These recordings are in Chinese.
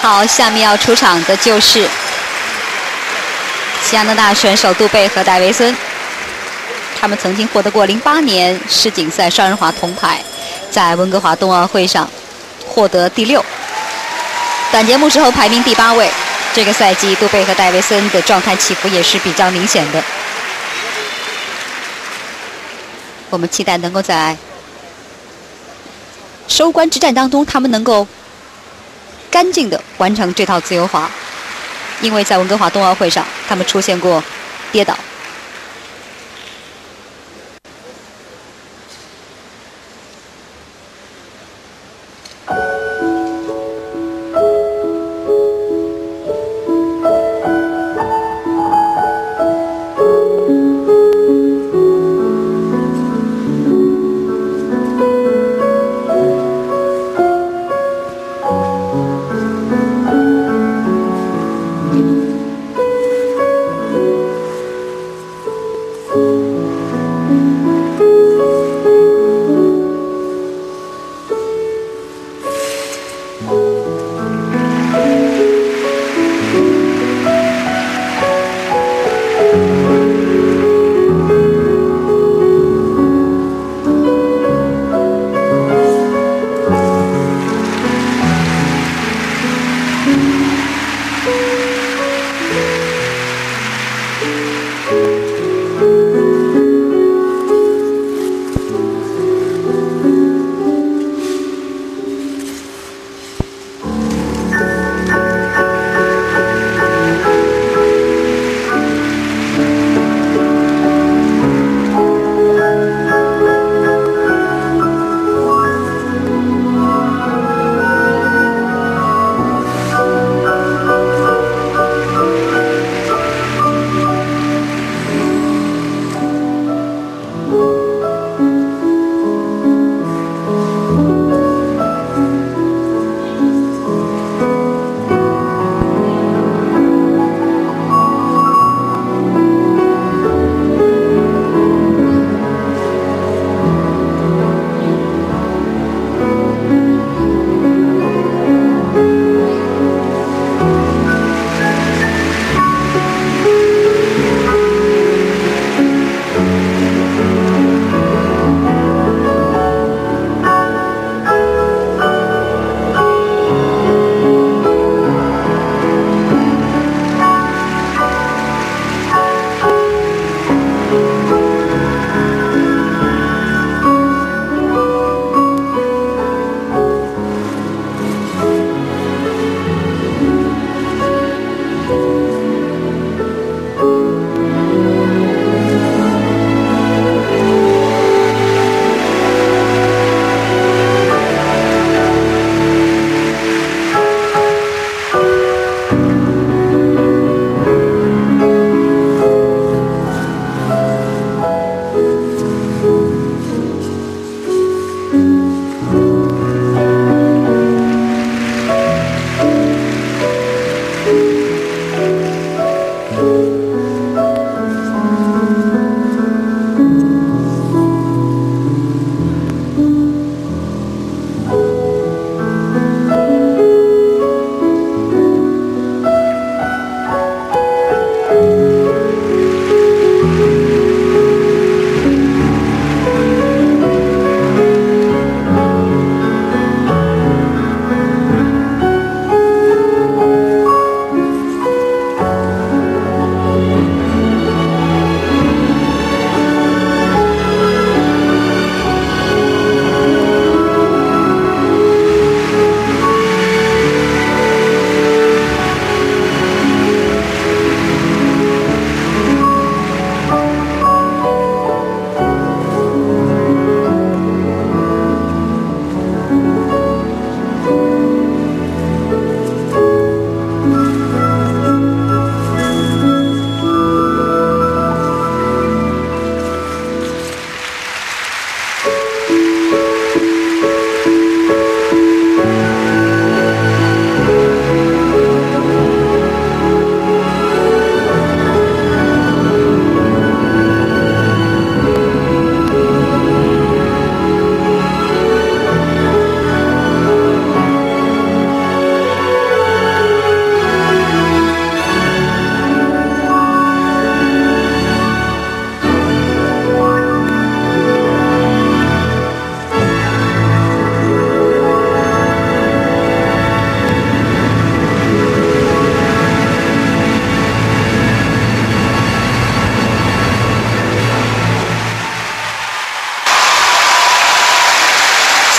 好，下面要出场的就是加拿大选手杜贝和戴维森。他们曾经获得过08年世锦赛双人滑铜牌，在温哥华冬奥会上获得第六。短节目之后排名第八位。这个赛季，杜贝和戴维森的状态起伏也是比较明显的。我们期待能够在收官之战当中，他们能够干净的完成这套自由滑，因为在温哥华冬奥会上，他们出现过跌倒。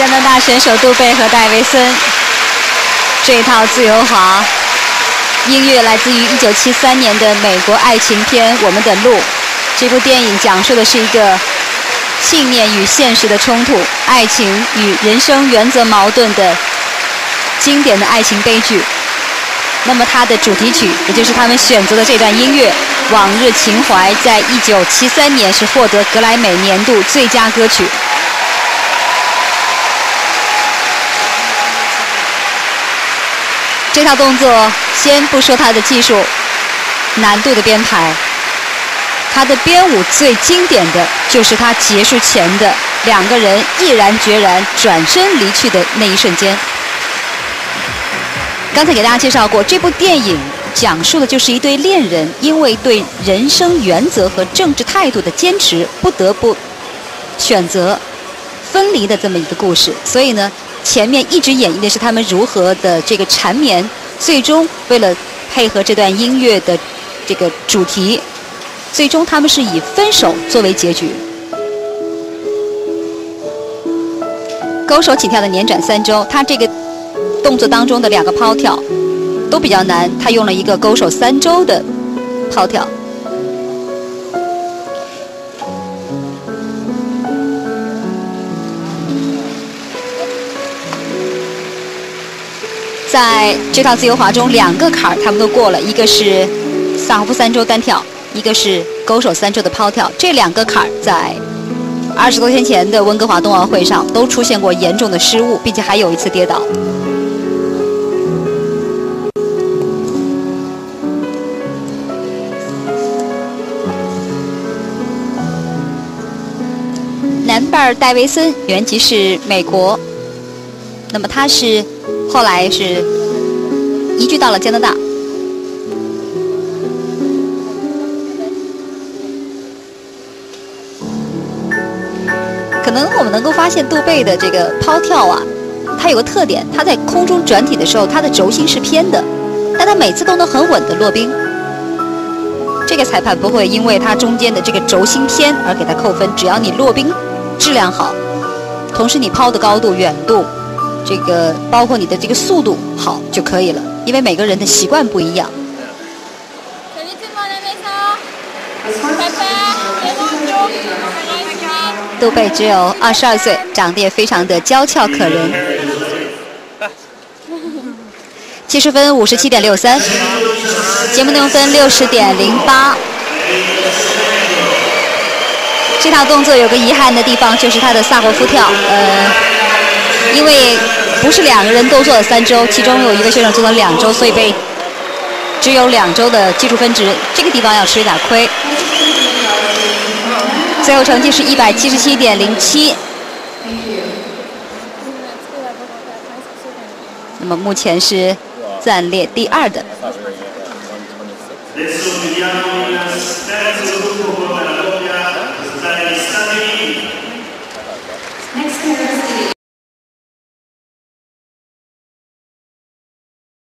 加拿大选手杜贝和戴维森，这套自由滑音乐来自于1973年的美国爱情片《我们的路》。这部电影讲述的是一个信念与现实的冲突、爱情与人生原则矛盾的经典的爱情悲剧。那么它的主题曲，也就是他们选择的这段音乐《往日情怀》，在1973年是获得格莱美年度最佳歌曲。这套动作，先不说它的技术难度的编排，它的编舞最经典的就是它结束前的两个人毅然决然转身离去的那一瞬间。刚才给大家介绍过，这部电影讲述的就是一对恋人因为对人生原则和政治态度的坚持，不得不选择分离的这么一个故事。所以呢，前面一直演绎的是他们如何的这个缠绵，最终为了配合这段音乐的这个主题，最终他们是以分手作为结局。勾手起跳的年转三周，他这个。动作当中的两个抛跳都比较难，他用了一个勾手三周的抛跳。在这套自由滑中，两个坎儿他们都过了，一个是萨霍夫三周单跳，一个是勾手三周的抛跳。这两个坎儿在二十多天前的温哥华冬奥会上都出现过严重的失误，并且还有一次跌倒。南贝尔·戴维森原籍是美国，那么他是后来是移居到了加拿大。可能我们能够发现杜贝的这个抛跳啊，它有个特点，它在空中转体的时候，它的轴心是偏的，但它每次都能很稳的落冰。这个裁判不会因为它中间的这个轴心偏而给他扣分，只要你落冰。质量好，同时你抛的高度、远度，这个包括你的这个速度好就可以了。因为每个人的习惯不一样。杜贝只有二十二岁，长得也非常的娇俏可人。七十分五十七点六三，节目内容分六十点零八。这套动作有个遗憾的地方，就是他的萨霍夫跳，呃，因为不是两个人都做了三周，其中有一个选手做了两周，所以被只有两周的技术分值，这个地方要吃一点亏。最后成绩是一百七十七点零七，那么目前是暂列第二的。